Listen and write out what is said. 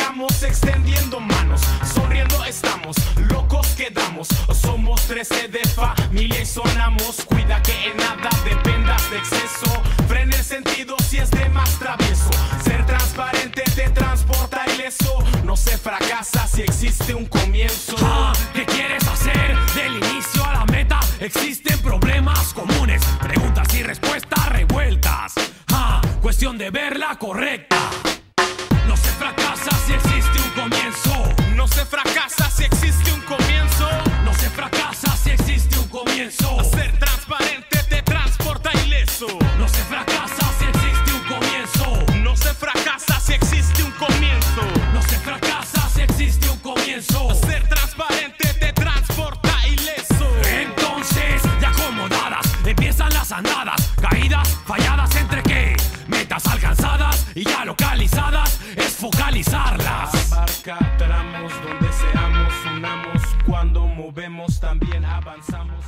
estamos extendiendo manos, sonriendo estamos, locos quedamos. Somos 13 de familia y sonamos. Cuida que en nada dependas de exceso. Frena el sentido si es de más travieso. Ser transparente te transporta ileso. No se fracasa si existe un comienzo. Ah, ¿Qué quieres hacer? Del inicio a la meta existen problemas comunes. Preguntas y respuestas revueltas. Ah, cuestión de verla correcta. Comienzo. Ser transparente te transporta ileso. No se fracasa si existe un comienzo. No se fracasa si existe un comienzo. No se fracasa si existe un comienzo. Ser transparente te transporta ileso. Entonces, ya acomodadas, empiezan las andadas, caídas, falladas entre qué, metas alcanzadas y ya localizadas, es focalizarlas. Tramos donde movemos también avanzamos.